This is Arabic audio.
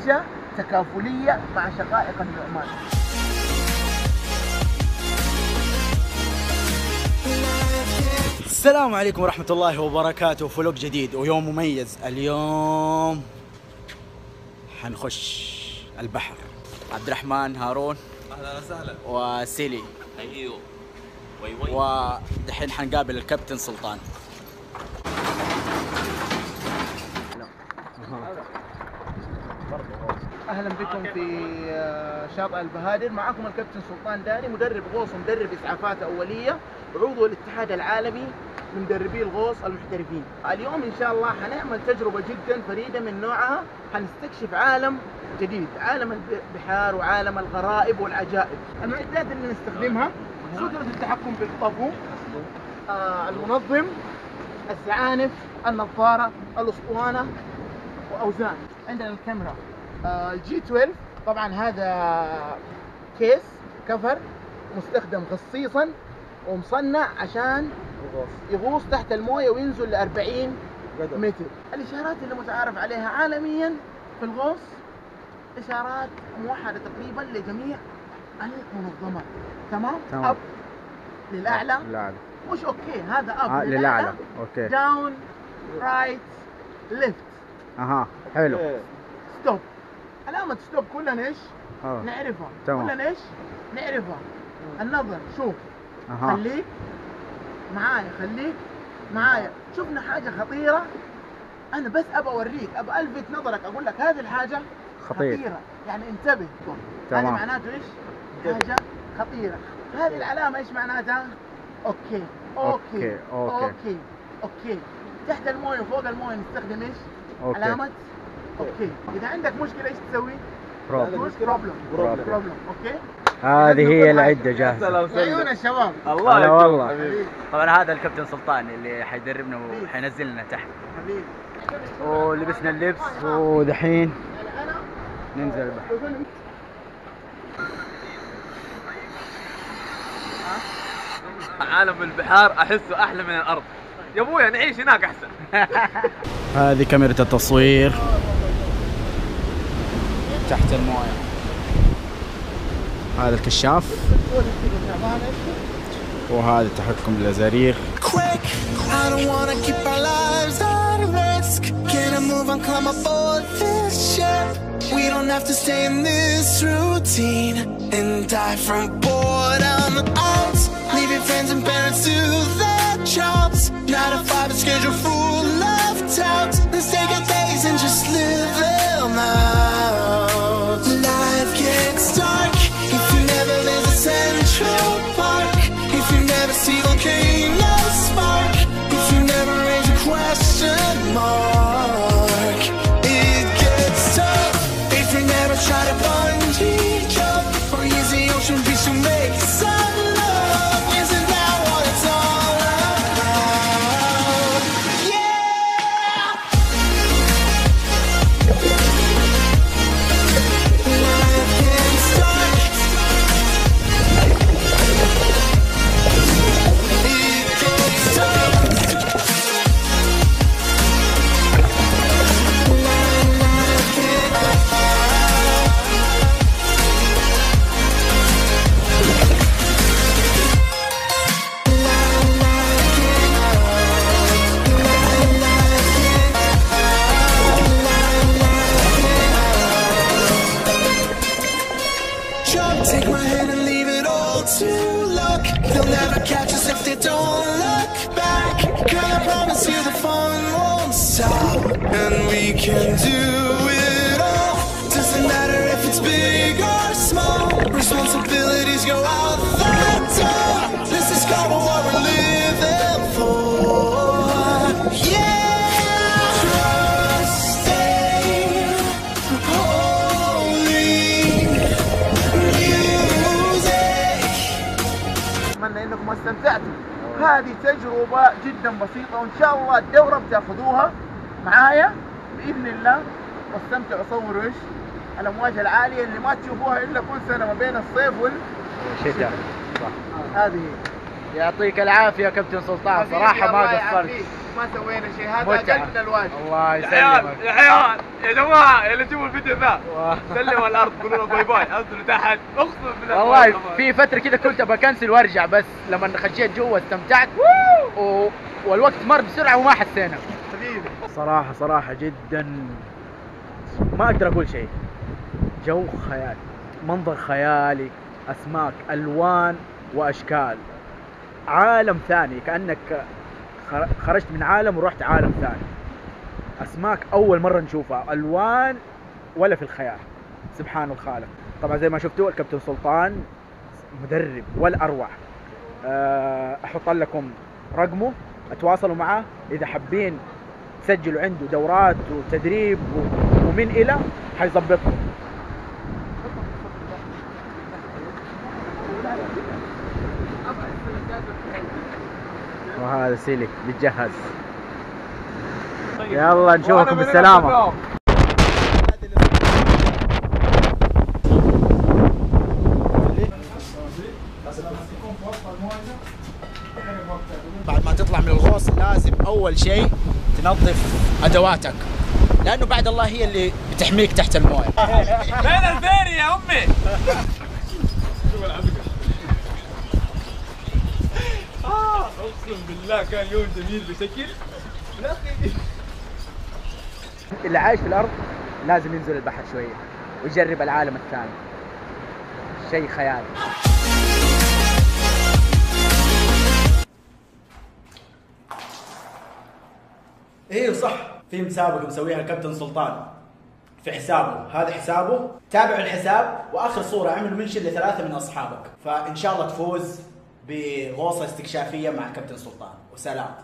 عيشه تكافلية مع شقائق النعمان. السلام عليكم ورحمة الله وبركاته. فلوق جديد ويوم مميز. اليوم حنخش البحر. عبد الرحمن هارون. أهلا وسهلا. وسيلي. أيوه. وي وي. ودحين حنقابل الكابتن سلطان. أهلا بكم في آه، شاطئ البهادر. معكم الكابتن سلطان داني مدرب غوص ومدرب إسعافات أولية وعضو الاتحاد العالمي من مدربي الغوص المحترفين. اليوم إن شاء الله حنعمل تجربة جدا فريدة من نوعها. حنستكشف عالم جديد عالم البحار وعالم الغرائب والعجائب. المعدات اللي نستخدمها سترة التحكم بالطفو آه المنظم الزعانف النظارة الأسطوانة وأوزان. عندنا الكاميرا. ال G12 طبعا هذا كيس cover مستخدم خصيصا ومصنع عشان يغوص. تحت الموية وينزل ل 40 متر. الإشارات اللي متعارف عليها عالميا في الغوص إشارات موحدة تقريبا لجميع المنظمات تمام؟ تمام. up. للأعلى. لا مش okay. هذا up. آه للأعلى. okay. down right left أها. حلو. stop علامة stop كلنا إيش؟ آه. نعرفها تمام. كلنا إيش؟ نعرفها النظر شوف أها خليك معايا خليك معايا شفنا حاجة خطيرة أنا بس أبى أوريك أبى ألفت نظرك أقول لك هذه الحاجة خطير. خطيرة يعني انتبه هذه. معناته إيش؟ حاجة خطيرة هذه العلامة إيش معناتها؟ okay okay okay، okay. okay okay تحت الموية وفوق الموية نستخدم إيش؟ okay. علامة okay. إذا عندك مشكلة إيش تسوي؟ problem problem. okay؟ هذه هي العدة جاهزة. عيون الشباب. الله يكرمك والله. حبيبي. طبعا هذا الكابتن سلطان اللي حيدربنا وحينزلنا تحت. حبيبي. ولبسنا اللبس ودحين ننزل البحر. عالم البحار أحسه أحلى من الأرض. يا ابويا نعيش هناك أحسن. هذه كاميرا التصوير. تحت المويه هذا الكشاف وهذا التحكم بالازارير quick. I don't wanna keep our lives at risk. Can I move on, come aboard this ship? We don't have to stay in this routine and die from boredom. Out, leave your friends and parents to their jobs. Not a five, a schedule full of doubts. Let's take our days and just live them out. And we can do it all. Doesn't matter if it's big or small. Responsibilities go out the door. Let's discover what we're living for. Yeah. اتمنى انكم استمتعتوا هذه تجربة جدا بسيطة وان شاء الله الدورة بتاخذوها معايا؟ بإذن الله. واستمتعوا صوروا إيش الأمواج العالية اللي ما تشوفوها إلا كل سنة ما بين الصيف وال صح هذه. هي يعطيك العافية كابتن سلطان. صراحة ما قصرت. ما سوينا شيء. هذا. أقل من الواجب. الله يسلمك. يا عيال يا جماعة اللي تشوفوا الفيديو ذا. سلموا الأرض قولوا له bye bye. أنزلوا تحت. اقسم بالله. والله في فترة كذا كنت بكنسل وأرجع بس لما خشيت جوا استمتعت. و... والوقت مر بسرعة وما حسينا. صراحة صراحة جدا. ما أقدر أقول شيء. جو خيالي منظر خيالي أسماك ألوان وأشكال. عالم ثاني كأنك خر- خرجت من عالم ورحت عالم ثاني. أسماك أول مرة نشوفها ألوان ولا في الخيال. سبحان الخالق. طبعا زي ما شفتوا الكابتن سلطان مدرب والاروع آه، أحط لكم رقمه أتواصلوا معاه إذا حابين تسجلوا عنده دورات وتدريب و- ومن إلى حيظبطكم. وهذا سيلي بيتجهز يلا نشوفكم بالسلامة. بعد ما تطلع من الغوص لازم أول شيء تنظف أدواتك لأنه بعد الله هي اللي بتحميك تحت الموية. فين الفيري يا أمي. أقسم بالله كان يوم جميل بشكل. اللي عايش في الأرض لازم ينزل البحر شوية ويجرب العالم الثاني. شيء خيالي أيوه صح. في مسابقه مسويها الكابتن سلطان. في حسابه. هذا حسابه. تابعوا الحساب وآخر صورة عملوا منشن لثلاثة من أصحابك. فإن شاء الله تفوز بغوصة استكشافية مع الكابتن سلطان. وسلام.